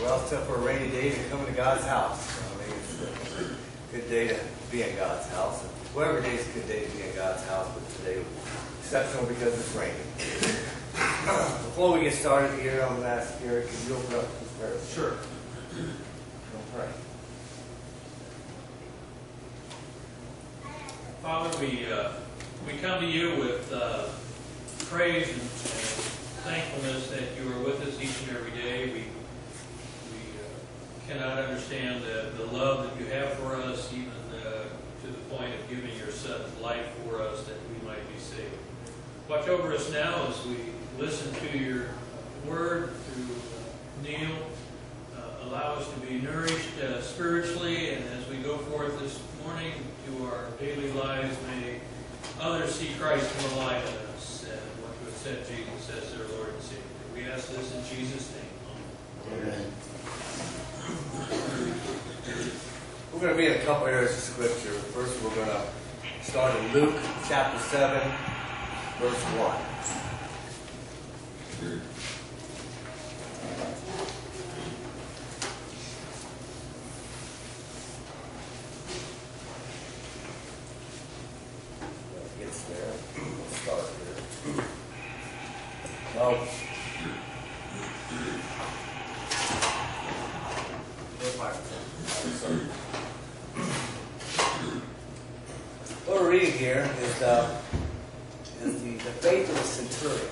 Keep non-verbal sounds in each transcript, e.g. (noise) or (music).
Well, except for a rainy day to come into God's house. So, I mean, it's a good day to be in God's house. And whatever day is a good day to be in God's house, but today was exceptional because it's raining. (coughs) Before we get started here, I'm going to ask Gary, can you open up this prayer? Sure. Don't pray. Father, we, uh, we come to you with uh, praise and, and thankfulness that you are with us each and every day. We, we cannot understand the, the love that you have for us, even uh, to the point of giving your son's life for us that we might be saved. Watch over us now as we listen to your word through Neil. Uh, allow us to be nourished uh, spiritually, and as we go forth this morning to our daily lives, may others see Christ come alive in us and what you have said Jesus as their Lord and Savior. We ask this in Jesus' name. Amen. We're going to be in a couple areas of Scripture. First, we're going to start in Luke chapter 7, verse 1. Gets there. We'll start here. Well, What we're reading here is, uh, is the, the faith of the centurion.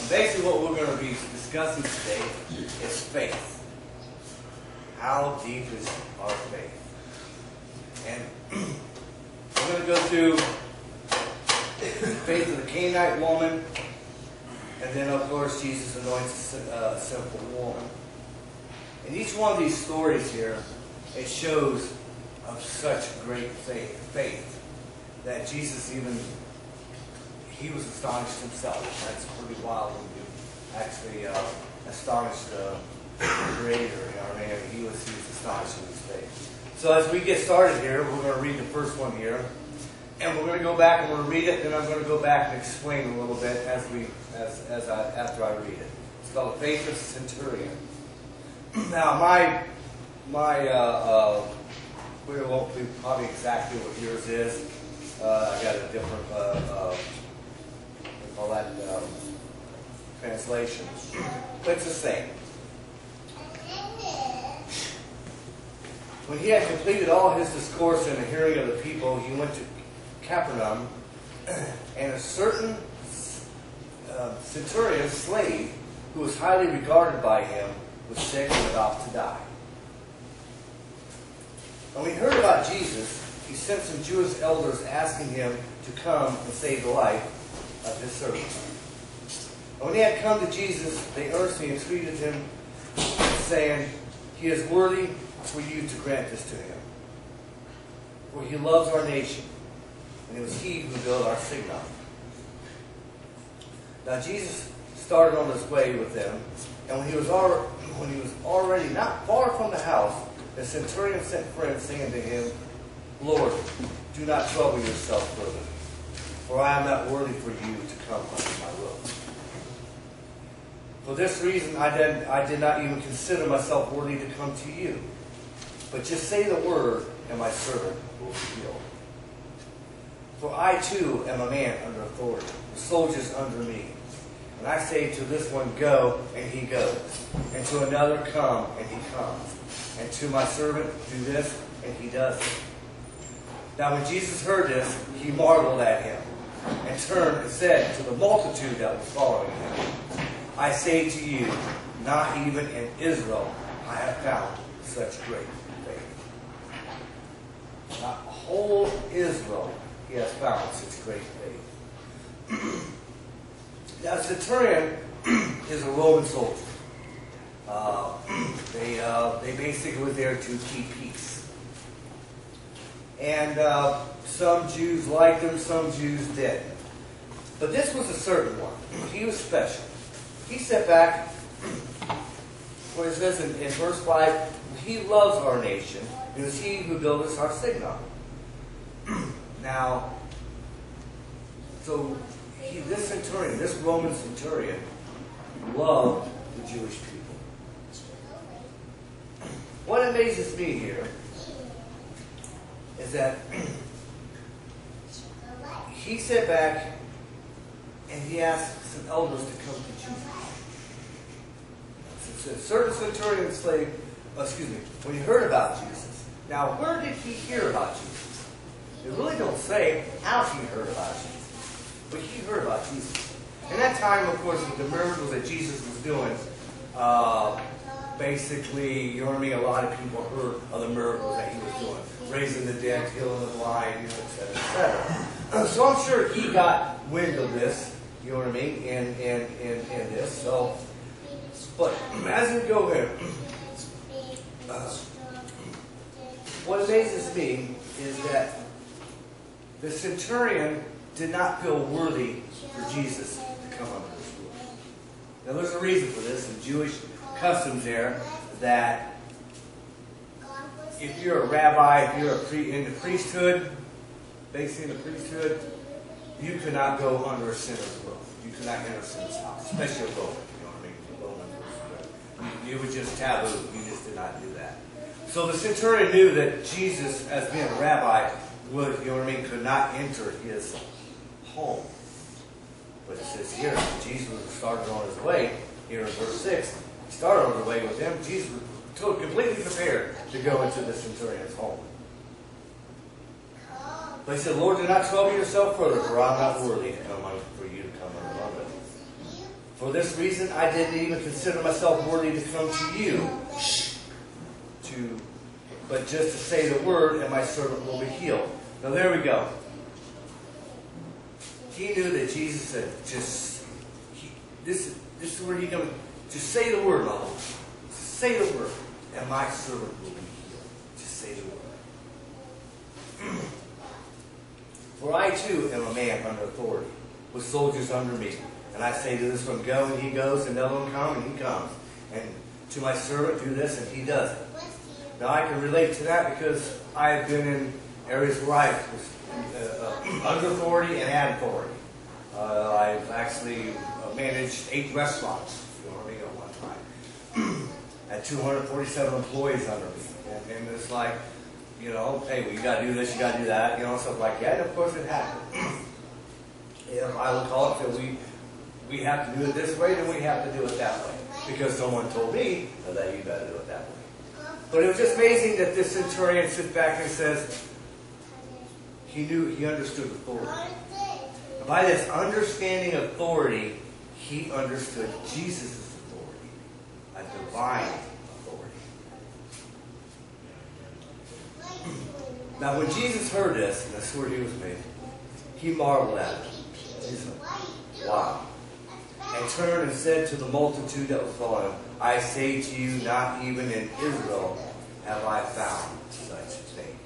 And basically what we're going to be discussing today is faith. How deep is our faith? And we're going to go through the faith of the Canaanite woman, and then of course Jesus anoints a uh, simple woman. In each one of these stories here, it shows of such great faith, faith that Jesus even he was astonished himself. That's pretty wild when you actually uh, astonish the Creator. You know what I mean? He was he was astonished in his faith. So as we get started here, we're going to read the first one here, and we're going to go back and we're going to read it. Then I'm going to go back and explain a little bit as we as as I, after I read it. It's called faith of centurion. (clears throat) now my my uh, uh, we won't be probably exactly what yours is. Uh, I got a different uh, uh, that um, translation, but it's the same. When he had completed all his discourse in the hearing of the people, he went to Capernaum, and a certain uh, centurion slave, who was highly regarded by him, was sick and about to die. When he heard about Jesus, he sent some Jewish elders asking him to come and save the life of his servant. And when they had come to Jesus, they earnestly entreated him, saying, He is worthy for you to grant this to him. For he loves our nation, and it was he who built our synagogue. Now Jesus started on his way with them, and when he was already, (clears throat) when he was already not far from the house, the centurion sent friends, saying to him, Lord, do not trouble yourself further, for I am not worthy for you to come under my roof. For this reason, I did, I did not even consider myself worthy to come to you. But just say the word, and my servant will be healed. For I too am a man under authority, the soldiers under me. And I say to this one, Go, and he goes. And to another, Come, and he comes. And to my servant, Do this, and he does it. Now when Jesus heard this, he marveled at him, and turned and said to the multitude that was following him, I say to you, not even in Israel I have found such great faith. Not whole Israel he has found such great faith. now, centurion (clears throat) is a Roman soldier. Uh, (clears throat) they, uh, they basically were there to keep peace. And uh, some Jews liked him, some Jews didn't. But this was a certain one. He was special. He sat back, (clears throat) what it says in, in verse 5, he loves our nation. It was he who built us our synagogue. Now, so he, this centurion, this Roman centurion, loved the Jewish people. What amazes me here is that (clears throat) he sat back and he asked some elders to come to Jesus. Says, certain centurion slave, excuse me, when he heard about Jesus. Now, where did he hear about Jesus? It really don't say how he heard about Jesus, but he heard about Jesus. In that time, of course, with the miracles that Jesus was doing, uh, basically, you know what I mean? A lot of people heard of the miracles that he was doing, raising the dead, healing the blind, you know, et cetera, et cetera. (clears throat) So I'm sure he got wind of this, you know what I mean, and and and, and this. So, but (clears throat) as we go here, (clears throat) uh, what amazes me is that the centurion did not feel worthy for Jesus to come under his rule. Now, there's a reason for this in Jewish customs there that if you're a rabbi, if you're pre- in the priesthood, basically in the priesthood, you could not go under a sinner's roof. You could not enter a sinner's house, especially a Roman. You know what I mean? A Roman. You, you just taboo. You just did not do that. So the centurion knew that Jesus, as being a rabbi, would, you know what I mean, could not enter his home. But it says here, Jesus started on his way, here in verse 6, he started on the way with him. Jesus was totally, completely prepared to go into the centurion's home. But he said, Lord, do not trouble yourself further, for I'm not worthy to come for you to come under my roof. For this reason, I didn't even consider myself worthy to come to you, to, but just to say the word, and my servant will be healed. Now there we go. He knew that Jesus said, just, he, this, is this is where he comes, just say the word, Lord. Say the word, and my servant will be healed. Just say the word. (clears throat) For I too am a man under authority, with soldiers under me. And I say to this one, go, and he goes, and the other one come, and he comes. And to my servant, do this, and he does it. Now I can relate to that because I have been in areas where I was uh, uh, under authority and had authority. Uh, I've actually uh, managed eight restaurants, you know what at one time. (clears throat) had 247 employees under me. And, and it's like, you know, hey, well, you got to do this, you got to do that, you know, stuff like that. Of course it happened. (clears throat) if I would call it that we, we have to do it this way, then we have to do it that way. Because someone told me that you got to do it that way. But it was just amazing that this centurion sits back and says, he knew, he understood authority. And by this understanding authority, he understood Jesus' authority, a divine authority. Now, when Jesus heard this, and that's where he was made, he marveled at it. He said, Wow. And turned and said to the multitude that was following him, I say to you, not even in Israel have I found such faith.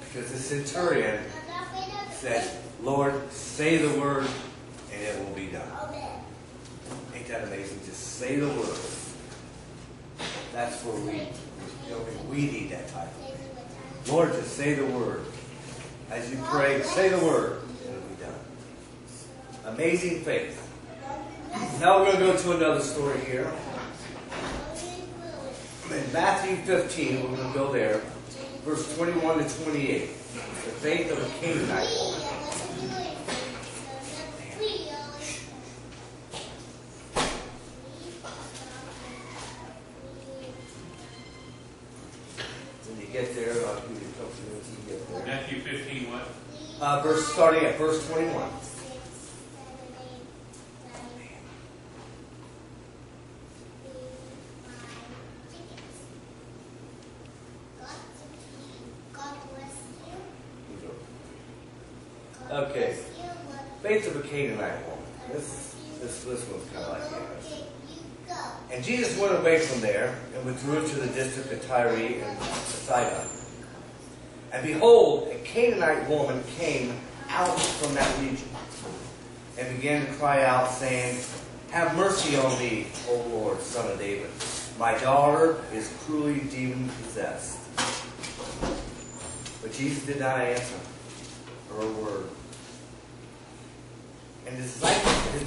Because the centurion said, Lord, say the word, and it will be done. Ain't that amazing? Just say the word. That's where we, we need that type of faith. Lord, just say the word. As you pray, say the word, and it'll be done. Amazing faith. Now we're going to go to another story here. In Matthew 15, we're going to go there, verse 21 to 28. The faith of a Canaanite woman. When you get there, I'll give you a couple minutes to get there. Matthew 15, what? Uh, verse starting at verse 21. Okay. Faith of a Canaanite woman. This, this, this one's kind of like this. And Jesus away from there and withdrew to the district of Tyre and Sidon. And behold, a Canaanite woman came out from that region and began to cry out, saying, Have mercy on me, O Lord, son of David. My daughter is cruelly demon possessed. But Jesus did not answer her a word. And his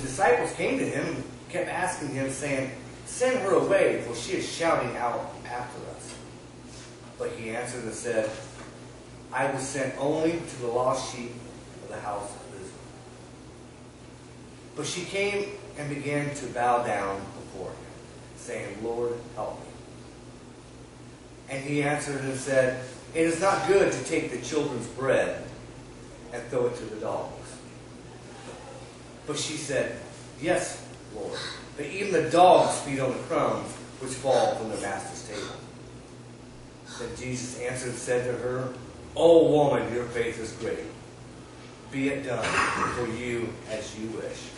disciples came to him and kept asking him, saying, Send her away, for she is shouting out after us. But he answered and said, I was sent only to the lost sheep of the house of Israel. But she came and began to bow down before him, saying, Lord, help me. And he answered and said, It is not good to take the children's bread and throw it to the dogs. But she said, Yes, Lord, but even the dogs feed on the crumbs which fall from the master's table. Then Jesus answered and said to her, O woman, your faith is great. Be it done for you as you wish.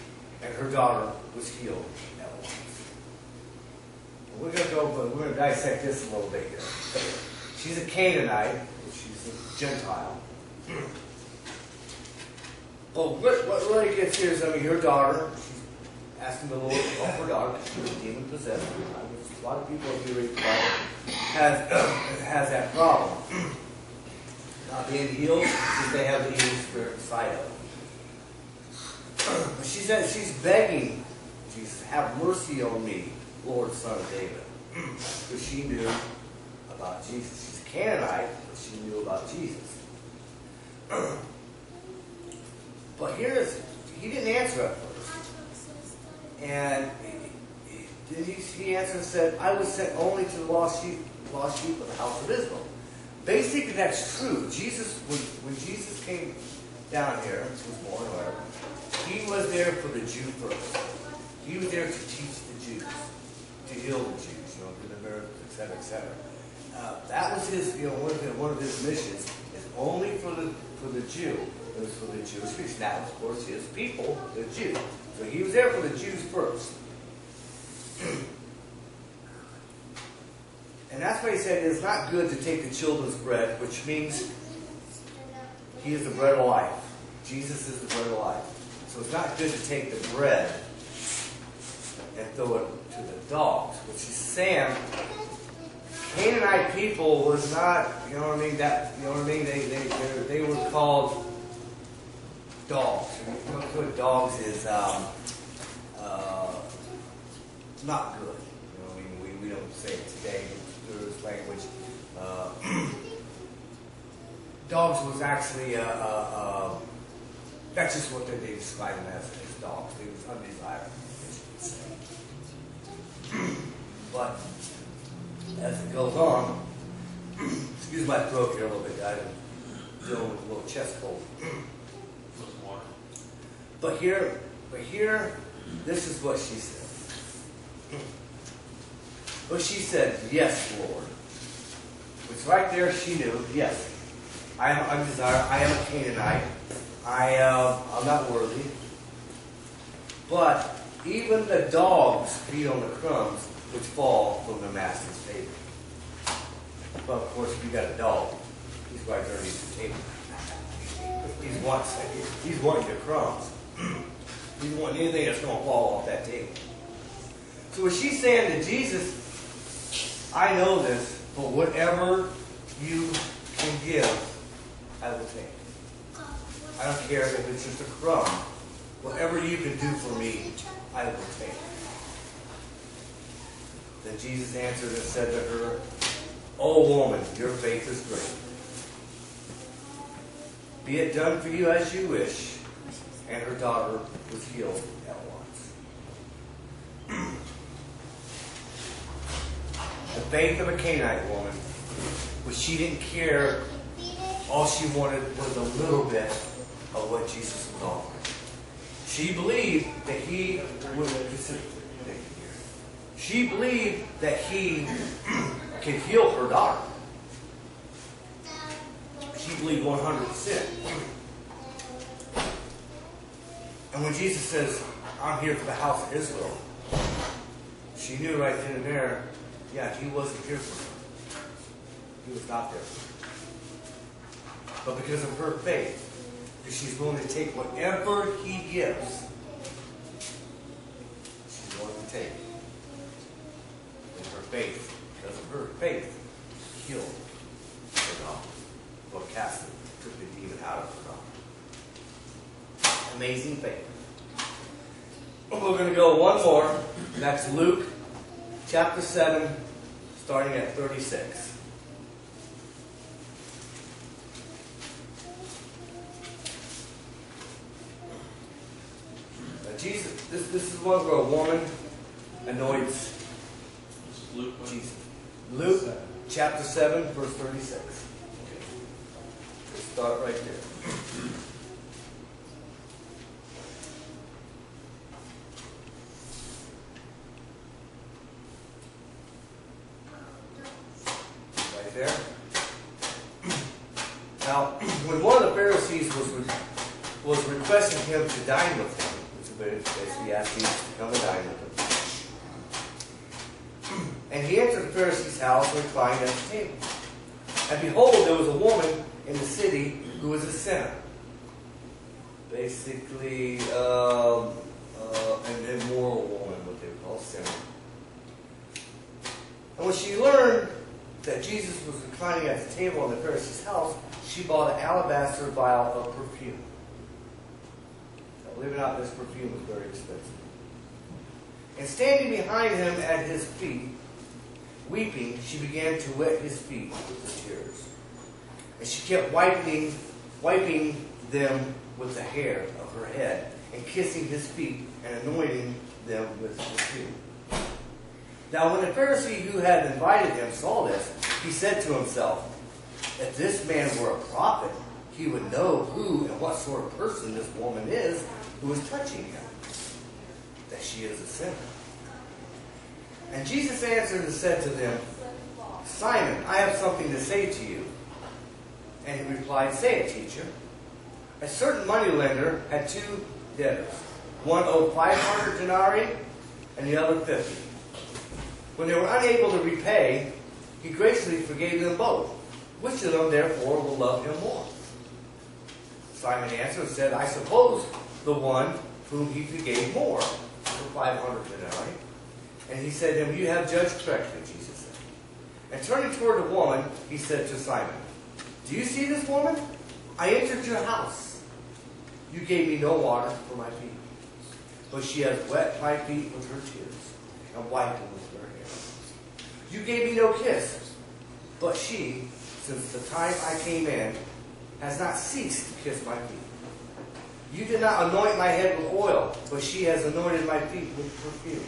And her daughter was healed at once. We're going to go, but we're going to dissect this a little bit here. She's a Canaanite, she's a Gentile. (clears throat) Well, what, what really gets here is, I mean, her daughter, asking the Lord to offer daughter, she was demon possessed. A lot of people, you read the Bible, has, (coughs) has that problem. Not being healed because they have the evil spirit inside of them. (coughs) She says she's begging Jesus, have mercy on me, Lord, son of David. (coughs) Because she knew about Jesus. She's a Canaanite, but she knew about Jesus. But here's, he didn't answer first. And he, answered and said, I was sent only to the lost sheep, lost sheep of the house of Israel. Basically, that's true. Jesus, when, when Jesus came down here, was born, whatever, he was there for the Jew first. He was there to teach the Jews, to heal the Jews, you know, the miracles, etc., etc. That was his, you know, one of, one of his missions is only for the for the Jew. It was for the Jewish people. Now, of course, his people, the Jews. So he was there for the Jews first. (clears throat) and that's why he said it is not good to take the children's bread, which means he is the bread of life. Jesus is the bread of life. So it's not good to take the bread and throw it to the dogs, which is saying Canaanite people was not, you know what I mean, that, you know what I mean, they, they, they, they were called dogs. What dogs is, um, uh, not good. You know, mean, we, we don't say it today through this language. Uh, (clears throat) dogs was actually, uh, uh, uh, that's just what they, they describe them as, as dogs. They was undesirable, (clears throat) but as it goes on, (clears throat) excuse my throat here a little bit. I'm dealing with a little chest cold. But here, but here, this is what she said. But she said, Yes, Lord. Which right there she knew, yes, I am undesired, I am a Canaanite. I, uh, I'm not worthy. But even the dogs feed on the crumbs which fall from the master's table. But of course, if you got a dog, he's right there underneath the table. He's wanting, he's wanting the crumbs. He's want anything that's going to fall off that table. So what she's saying to Jesus, I know this, but whatever you can give, I will take. I don't care if it's just a crumb. Whatever you can do for me, I will take. Then Jesus answered and said to her, O woman, your faith is great. Be it done for you as you wish. And her daughter was healed at once. the faith of a Canaanite woman was she didn't care. All she wanted was a little bit of what Jesus was offering. She believed that he would. She believed that he (clears throat) could heal her daughter. She believed 100%. And when Jesus says, I'm here for the house of Israel, she knew right then and there, yeah, he wasn't here for her. He was not there. But because of her faith, because she's willing to take whatever he gives, that's Luke chapter 7, starting at 36. Now Jesus, this, this is one where a woman anoints Luke Jesus. Luke chapter 7, verse 36. Okay. Let's start right there. Dine with him, which basically asked Jesus to come and dine with him, (clears throat) and he entered the Pharisee's house and reclined at the table. And behold, there was a woman in the city who was a sinner. Basically, um, uh, an immoral woman, what they call sinner. And when she learned that Jesus was reclining at the table in the Pharisee's house, she bought an alabaster vial of perfume. Believe it or not, this perfume was very expensive. And standing behind him at his feet, Weeping, she began to wet his feet with tears. And she kept wiping, wiping them with the hair of her head, and kissing his feet and anointing them with perfume. Now, when the Pharisee who had invited him saw this, he said to himself, If this man were a prophet, he would know who and what sort of person this woman is who is touching him, that she is a sinner. And Jesus answered and said to them, Simon, I have something to say to you. And he replied, Say it, teacher. A certain moneylender had two debtors. One owed 500 denarii and the other 50. When they were unable to repay, he graciously forgave them both. Which of them, therefore, will love him more? Simon answered and said, I suppose the one whom he forgave more for 500 denarii. And he said to him, You have judged correctly, Jesus said. And turning toward the woman, he said to Simon, Do you see this woman? I entered your house. You gave me no water for my feet, but she has wet my feet with her tears and wiped them with her hair. You gave me no kiss, but she, since the time I came in, has not ceased to kiss my feet. You did not anoint my head with oil, but she has anointed my feet with perfume.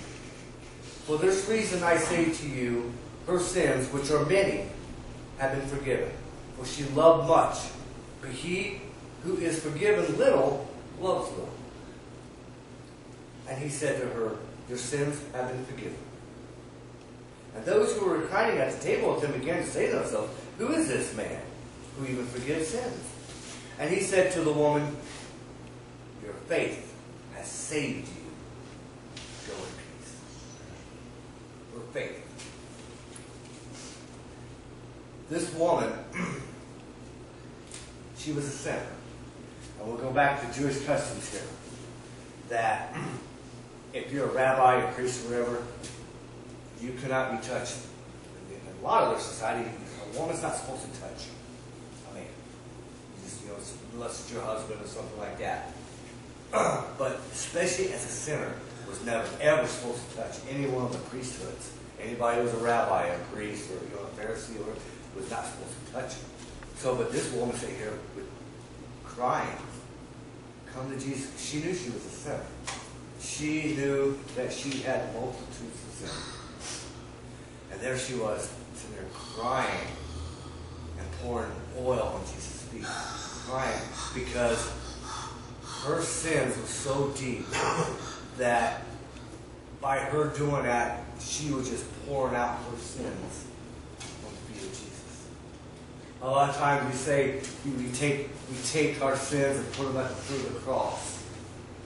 For this reason I say to you, her sins, which are many, have been forgiven. For she loved much. But he who is forgiven little loves little. And he said to her, Your sins have been forgiven. And those who were reclining at the table with him began to say to themselves, Who is this man who even forgives sins? And he said to the woman, Your faith has saved you. Go in peace Your faith. This woman, (clears throat) she was a sinner. And we'll go back to Jewish customs here. That (clears throat) if you're a rabbi, a priest, whatever, you cannot be touched. In a lot of their society, a woman's not supposed to touch man. You just, you know, unless it's your husband or something like that. (clears throat) but especially as a sinner, was never ever supposed to touch any one of the priesthoods. Anybody who was a rabbi, a priest, or you know, a Pharisee, or was not supposed to touch him. So, but this woman sitting here with crying, come to Jesus. She knew she was a sinner. She knew that she had multitudes of sins. And there she was, sitting there crying and pouring oil on Jesus' feet. Crying because her sins were so deep that by her doing that, she was just pouring out her sins on the feet of Jesus. A lot of times we say we, take we take our sins and put them at the foot of the cross.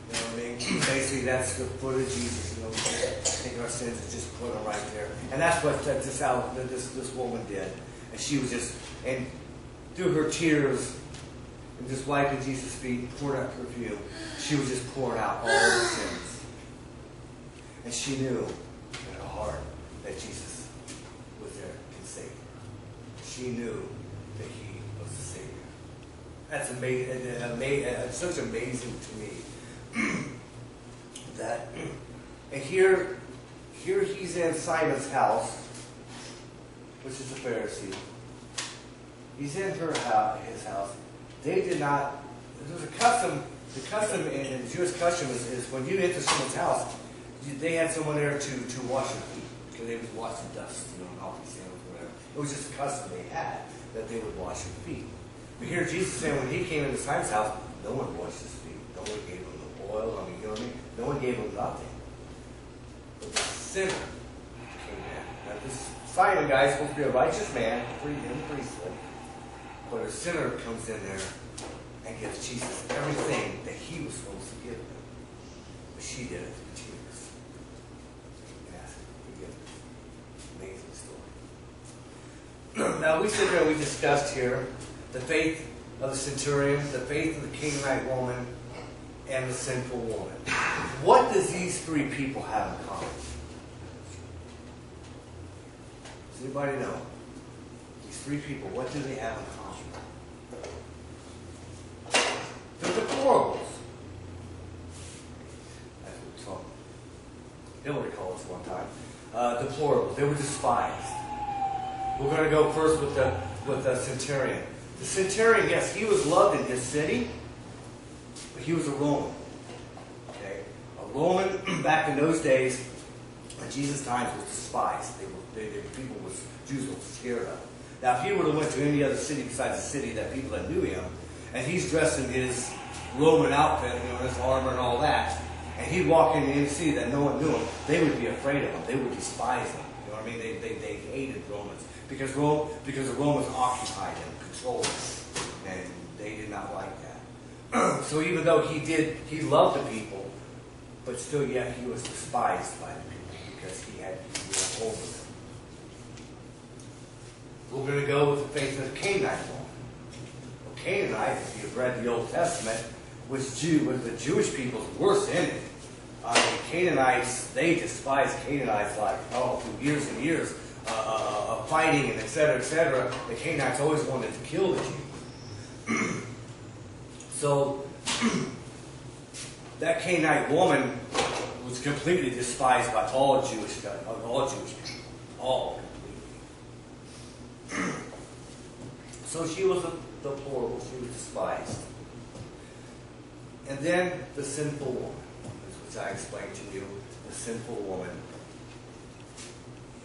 You know what I mean? Basically, that's the foot of Jesus. You know, take our sins and just put them right there. And that's what this this this woman did. And she was just and through her tears and just wiping Jesus' feet, poured out her view? she was just pouring out all her sins. And she knew in her heart that Jesus was there to save her. She knew that he was the Savior. That's amazing. Uh, uh, it's such amazing to me (clears throat) that, (clears throat) and here, here he's in Simon's house, which is a Pharisee. He's in her house, his house. They did not. There was a custom the custom in, in Jewish custom is, is when you enter someone's house, you, they had someone there to, to wash your feet because they would wash the dust, you know, off the sandals, whatever. It was just a custom they had that they would wash your feet. But here Jesus saying when he came into Simon's house, no one washed his feet. No one gave him the oil. I mean, you know what I mean? No one gave him nothing. But the sinner came in. Now this Simon guy is supposed to be a righteous man, pretty the priesthood. But a sinner comes in there and gives Jesus everything that he was supposed to give him. But she did it through tears. And asked for forgiveness. Amazing story. (clears throat) now we sit here, we discussed here the faith of the centurion, the faith of the Canaanite woman, and the sinful woman. What does these three people have in common? Does anybody know? Three people, what do they have in common? They're deplorables. That's what we Hillary called us one time. Uh, deplorables. They were despised. We're going to go first with the with the centurion. The centurion, yes, he was loved in his city, but he was a Roman. Okay, a Roman (clears throat) back in those days, Jesus' times, was despised. They were they, they, people was Jews were scared of. Now, if he would have went to any other city besides the city that people that knew him, and he's dressed in his Roman outfit, you know, his armor and all that, and he'd walk in any city that no one knew him, they would be afraid of him. They would despise him. You know what I mean? They, they, they hated Romans because Rome because the Romans occupied him, controlled him, and they did not like that. (clears throat) so even though he did, he loved the people, but still yet he was despised by the people because he had he was over them. We're going to go with the faith of the Canaanite woman. Well, Canaanite, if you've read the Old Testament, was Jew was the Jewish people's worst enemy. I mean, Canaanites, they despised Canaanites like, oh, through years and years uh, uh, uh, fighting and etc., cetera, et cetera. The Canaanites always wanted to kill the Jews. (clears throat) so, (clears throat) that Canaanite woman was completely despised by all Jewish, all Jewish people. All. So she was deplorable, she was despised. And then the sinful woman which I explained to you, the sinful woman,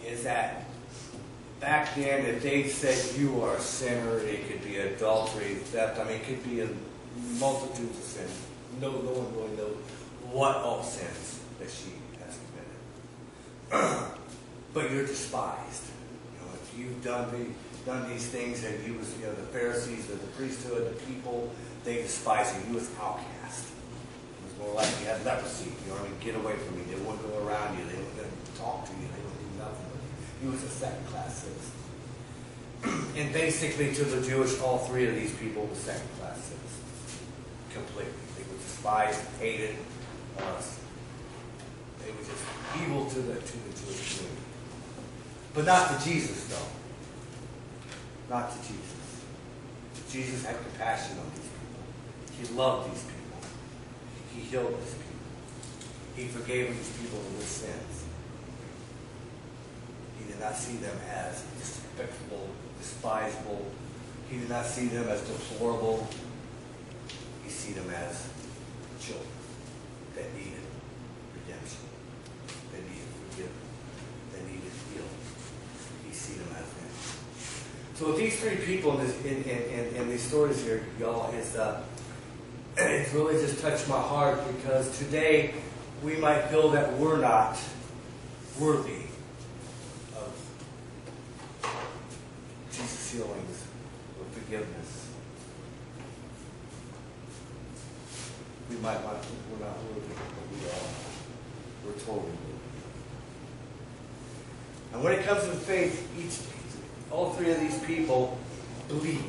is that back then, if they said you are a sinner, it could be adultery, theft, I mean, it could be a multitude of sins. No, no one really knows what all sins that she has committed. (clears throat) but you're despised. You've done the, done these things, and you was, you know, the Pharisees, the, the priesthood, the people, they despise you. You was outcast It was more like you had leprosy. You know I mean? Get away from me. They wouldn't go around you. They wouldn't talk to you. They wouldn't do nothing with you. He was a second class citizen. (clears throat) and basically, to the Jewish, all three of these people were second class citizens. Completely. They were despised, hated. Uh, they were just evil to the, to the Jewish community. But not to Jesus, though. Not to Jesus. Jesus had compassion on these people. He loved these people. He healed these people. He forgave these people of their sins. He did not see them as despicable, despisable. He did not see them as deplorable. He see them as children that needed redemption, that needed forgiveness, that needed healing. He see them as. So with these three people in, in, in, in, these stories here, y'all, uh, (clears throat) it's really just touched my heart because today we might feel that we're not worthy of Jesus' healings or forgiveness. We might not think we're not worthy, but we are. We're totally worthy. And when it comes to faith, each, all three of these people believed.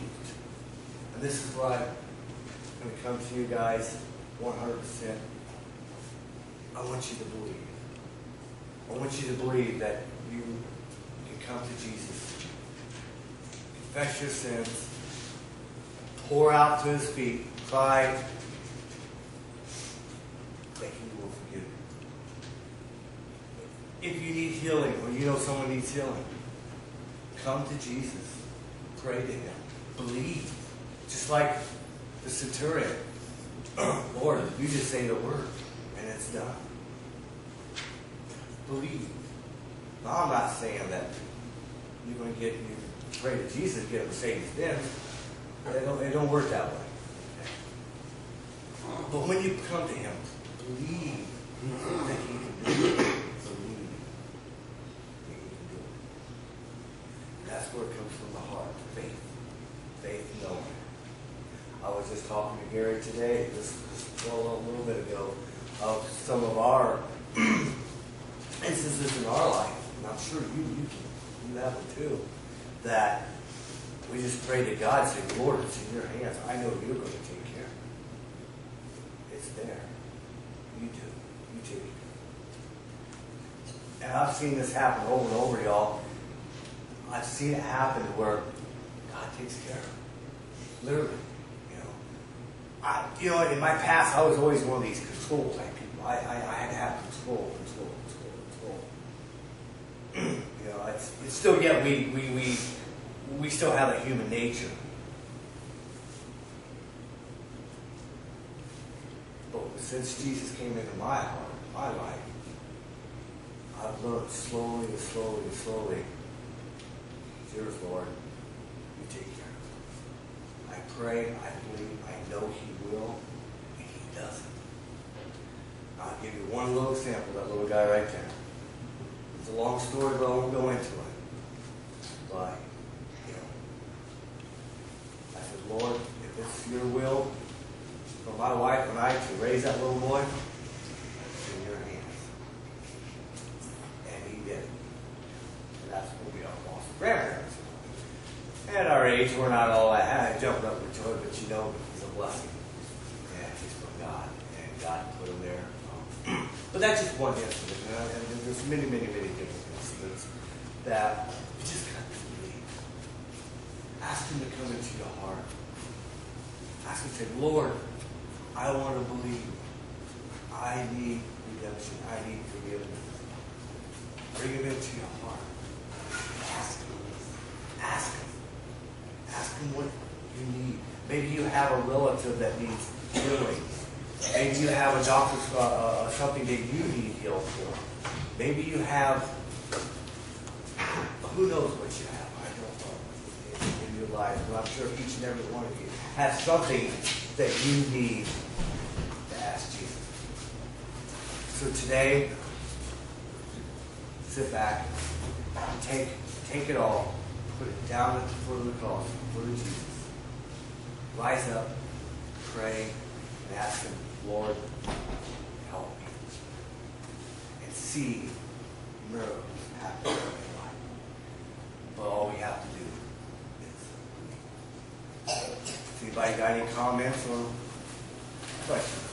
And this is why I'm going to come to you guys, 100%, I want you to believe. I want you to believe that you can come to Jesus, confess your sins, pour out to his feet, cry, that he will forgive you. If you need healing you know someone needs healing, come to Jesus. Pray to him. Believe. Just like the centurion. (clears throat) Lord, you just say the word and it's done. Believe. Now, I'm not saying that you're going to get, you pray to Jesus, get him saved then. It don't, it don't work that way. But when you come to him, believe that he can do it. Believe that he can do it. And that's where it comes from the heart, faith. Faith knowing. I just talking to Gary today, just, a little, bit ago, of some of our (clears throat) instances in our life, and I'm sure you, you, you have it too, that we just pray to God, say, Lord, it's in your hands. I know you're going to take care. It's there. You do. You take. And I've seen this happen over and over, y'all. I've seen it happen where God takes care of it. Literally. You know. I, you know, in my past, I was always one of these control type people. I, I, I had to have control, control, control, control. (clears throat) you know, it's, it's still yet we, we, we, we still have a human nature. But since Jesus came into my heart, my life, I've learned slowly and slowly and slowly. It's Lord. You take care of it. I pray, I believe, I know He will, and He doesn't. I'll give you one little example, that little guy right there. It's a long story, but I won't go into it. But, you know, I said, Lord, if it's your will for my wife and I to raise that little boy, it's in your hands. And he did. And that's what we are lost grandparents. At our age, we're not all I jumped up with joy, but you know, it's a blessing. And it's from God. And God put him there. Um, (clears throat) but that's just one incident. And, uh, and there's many, many, many different incidents that you just got to believe. Ask him to come into your heart. Ask him to say, Lord, I want to believe. I need redemption. I need forgiveness. Bring him into your heart. Ask him. Ask him. Him what you need. Maybe you have a relative that needs healing. Maybe you have a doctor's uh, uh, something that you need healed for. Maybe you have who knows what you have. I don't know in, in your life, but I'm sure each and every one of you has something that you need to ask Jesus. So today, sit back, take take it all, put it down at the foot of the cross, foot of Jesus. Rise up, pray, and ask Him, Lord, help me. And see miracles happen in your life. But all we have to do is believe. Anybody got any comments or questions?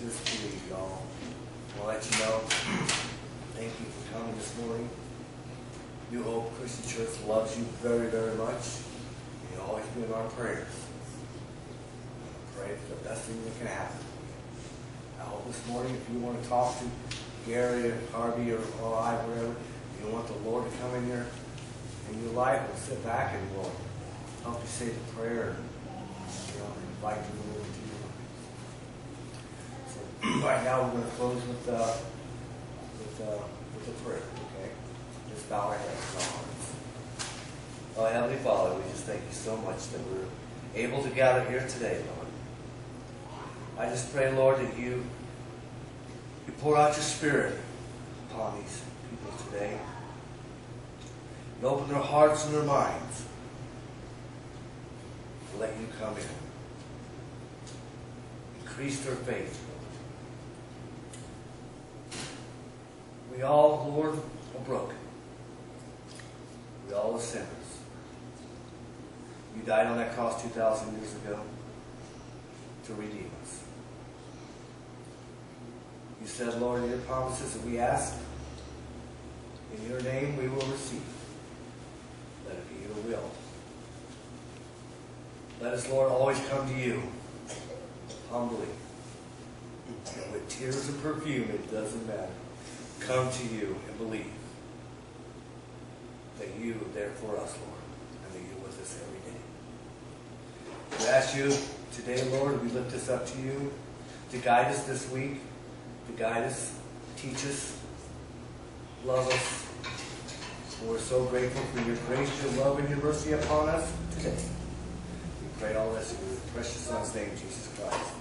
Just believe, y'all. I'll let you know. Thank you for coming this morning. New Hope Christian Church loves you very, very much. You'll always be in our prayers. Pray for the best thing that can happen. I hope this morning, if you want to talk to Gary or Harvey or, or I, whatever, you want the Lord to come in your in your life, we'll sit back and we'll help you say the prayer and you know, invite you into your life. So (clears throat) right now we're going to close with uh, with uh, with a prayer. Okay, just bow our heads and our. Oh, Heavenly Father, we just thank you so much that we're able to gather here today, Lord. I just pray, Lord, that you you pour out your Spirit upon these people today. And open their hearts and their minds. Let you come in. Increase their faith, We all, Lord, are broken. We all are sinners. You died on that cross 2,000 years ago to redeem us. You said, Lord, in your promises that we ask, in your name we will receive. Let it be your will. Let us, Lord, always come to you humbly. And with tears of perfume, it doesn't matter. Come to you and believe that you are there for us, Lord, and that you're with us every day. We ask you today, Lord, we lift this up to you to guide us this week, to guide us, teach us, love us. We're so grateful for your grace, your love, and your mercy upon us today. We pray all this in your precious Son's name, Jesus Christ.